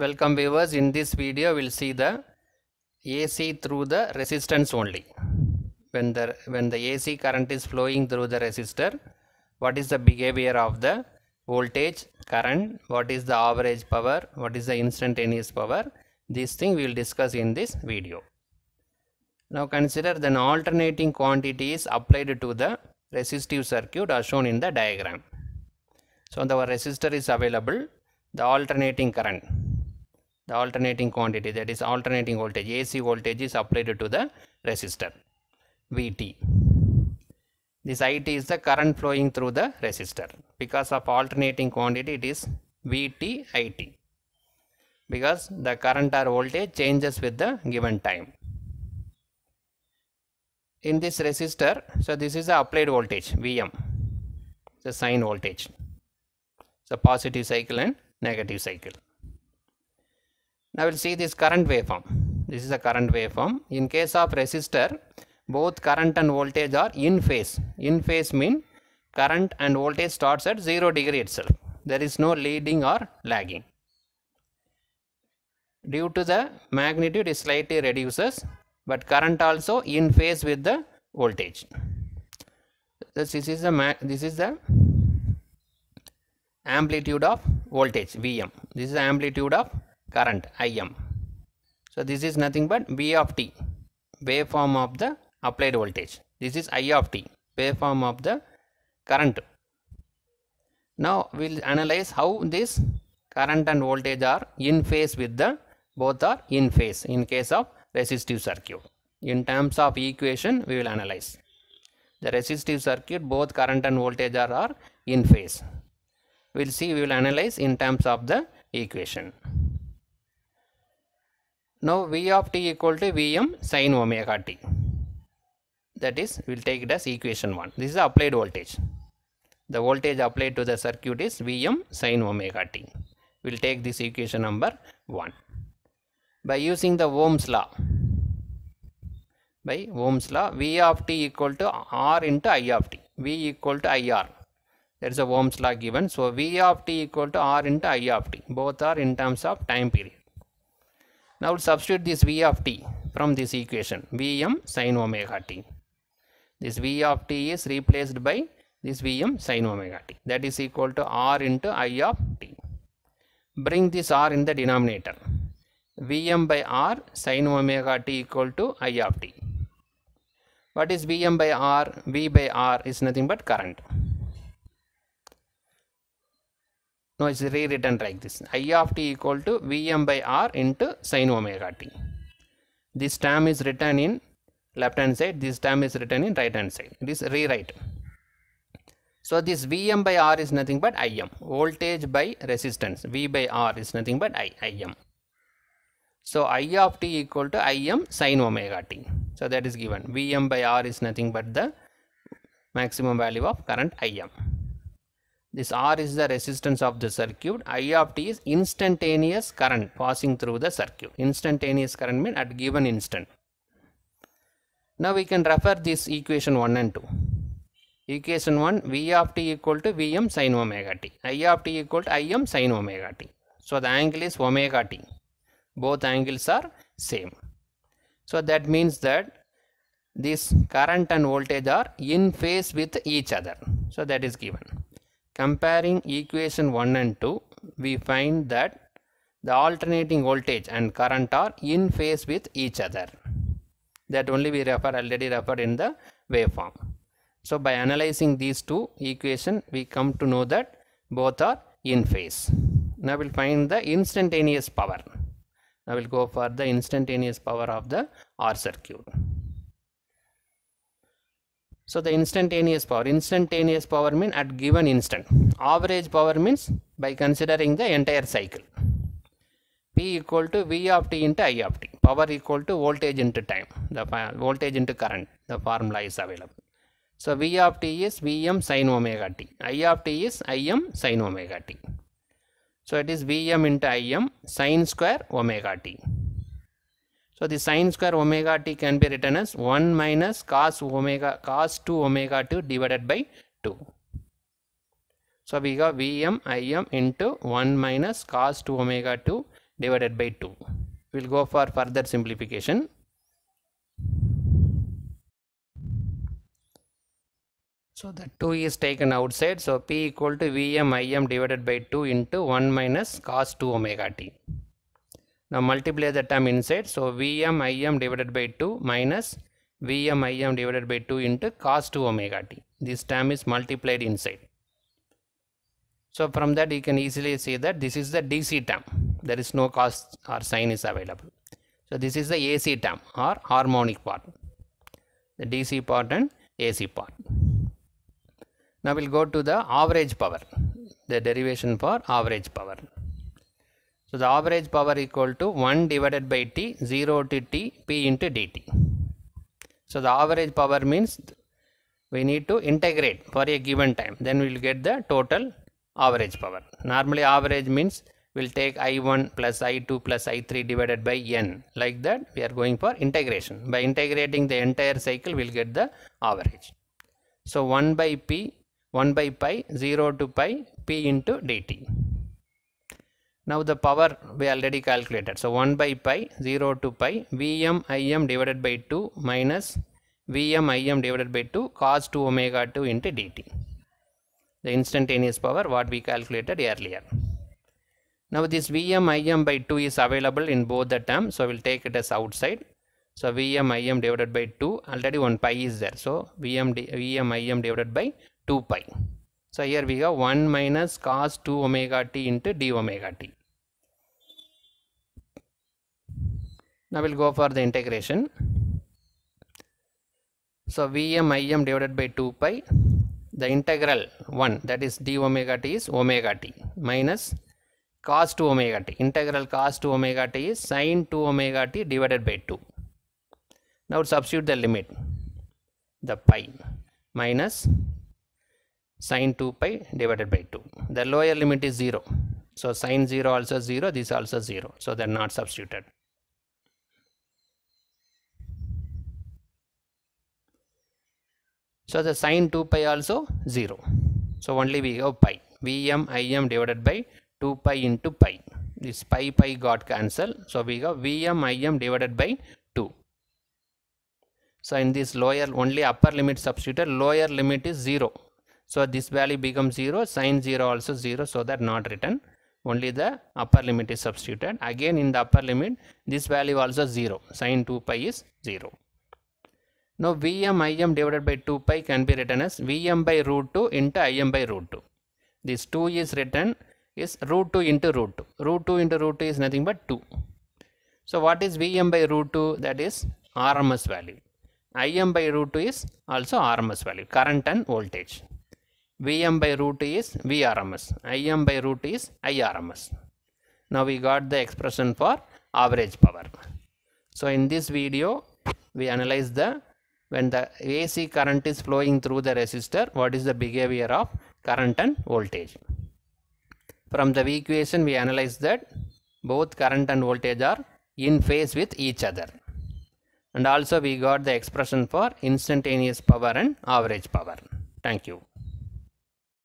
Welcome viewers. In this video, we'll see the AC through the resistance only. When the when the AC current is flowing through the resistor, what is the behavior of the voltage, current, what is the average power, what is the instantaneous power. This thing we will discuss in this video. Now consider then alternating quantity is applied to the resistive circuit as shown in the diagram. So the resistor is available, the alternating current, the alternating quantity that is alternating voltage, AC voltage is applied to the resistor, VT. This IT is the current flowing through the resistor. Because of alternating quantity it is VT IT. Because the current or voltage changes with the given time. In this resistor, so this is the applied voltage VM, the sine voltage. So positive cycle and negative cycle. Now we'll see this current waveform. This is a current waveform. In case of resistor, both current and voltage are in phase. In phase mean current and voltage starts at 0 degree itself. There is no leading or lagging. Due to the magnitude it slightly reduces but current also in phase with the voltage. This is the this is the amplitude of voltage Vm. This is the amplitude of current Im. So this is nothing but V of t, waveform of the applied voltage. This is I of t, waveform of the current. Now we'll analyze how this current and voltage are in phase with the both are in phase in case of resistive circuit. In terms of equation we will analyze. The resistive circuit both current and voltage are, are in phase. We will see we will analyze in terms of the equation. Now V of t equal to Vm sin omega t. That is we will take it as equation 1. This is the applied voltage. The voltage applied to the circuit is Vm sin omega t. We will take this equation number 1. By using the Ohm's law, by Ohm's law, V of t equal to R into I of t. V equal to IR. There is a Ohm's law given. So V of t equal to R into I of t. Both are in terms of time period. Now substitute this V of t from this equation. Vm sin omega t. This V of t is replaced by this Vm sin omega t. That is equal to R into I of t. Bring this R in the denominator. Vm by R sin omega t equal to I of t. What is Vm by R? V by R is nothing but current. No, it's rewritten like this. I of t equal to Vm by R into sin omega t. This term is written in left hand side. This term is written in right hand side. It is rewrite. So this Vm by R is nothing but Im. Voltage by resistance. V by R is nothing but I, Im. So I of t equal to Im sin omega t. So that is given. Vm by R is nothing but the maximum value of current Im. This R is the resistance of the circuit. I of t is instantaneous current passing through the circuit. Instantaneous current means at given instant. Now we can refer this equation 1 and 2. Equation 1 V of t equal to Vm sin omega t. I of t equal to Im sin omega t. So the angle is omega t. Both angles are same. So that means that this current and voltage are in phase with each other. So that is given. Comparing equation 1 and 2, we find that the alternating voltage and current are in phase with each other. That only we refer already referred in the waveform. So by analyzing these two equation, we come to know that both are in phase. Now we'll find the instantaneous power. Now we'll go for the instantaneous power of the R circuit. So the instantaneous power, instantaneous power means at given instant. Average power means by considering the entire cycle. P equal to V of t into I of t. Power equal to voltage into time. The voltage into current. The formula is available. So V of t is Vm sin omega t. I of t is Im sin omega t. So it is Vm into Im sin square omega t. So the sine square omega t can be written as 1 minus cos omega cos 2 omega 2 divided by 2. So we got Vm Im into 1 minus cos 2 omega 2 divided by 2. We'll go for further simplification. So the 2 is taken outside. So P equal to Vm Im divided by 2 into 1 minus cos 2 omega t. Now multiply the term inside. So Vm Im divided by 2 minus Vm Im divided by 2 into cos 2 omega t. This term is multiplied inside. So from that you can easily see that this is the DC term. There is no cos or sine is available. So this is the AC term or harmonic part. The DC part and AC part. Now we'll go to the average power. The derivation for average power. So the average power equal to 1 divided by T 0 to T P into dt. So the average power means we need to integrate for a given time. Then we will get the total average power. Normally average means we'll take I1 plus I2 plus I3 divided by N. Like that we are going for integration. By integrating the entire cycle we'll get the average. So 1 by P 1 by pi 0 to pi P into dt. Now the power we already calculated. So 1 by pi 0 to pi Vm Im divided by 2 minus Vm Im divided by 2 cos 2 omega 2 into dt. The instantaneous power what we calculated earlier. Now this Vm Im by 2 is available in both the terms. So we'll take it as outside. So Vm Im divided by 2 already 1 pi is there. So Vm, Vm Im divided by 2 pi. So here we have 1 minus cos 2 omega t into d omega t. Now we'll go for the integration. So Vm Im divided by 2 pi. The integral 1 that is d omega t is omega t minus cos 2 omega t. Integral cos 2 omega t is sin 2 omega t divided by 2. Now substitute the limit. The pi minus sin 2 pi divided by 2. The lower limit is 0. So sin 0 also 0, this also 0. So they are not substituted. So the sin 2 pi also 0. So only we have pi. Vm Im divided by 2 pi into pi. This pi pi got cancelled. So we have Vm Im divided by 2. So in this lower only upper limit substituted lower limit is 0. So this value becomes 0 sin 0 also 0 so that not written only the upper limit is substituted again in the upper limit this value also 0 sin 2 pi is 0. Now Vm Im divided by 2 pi can be written as Vm by root 2 into Im by root 2. This 2 is written is root 2 into root 2. Root 2 into root 2 is nothing but 2. So what is Vm by root 2? That is RMS value. Im by root 2 is also RMS value, current and voltage. Vm by root is Vrms. Im by root is Irms. Now we got the expression for average power. So in this video, we analyze the when the AC current is flowing through the resistor, what is the behavior of current and voltage. From the equation, we analyze that both current and voltage are in phase with each other. And also we got the expression for instantaneous power and average power. Thank you.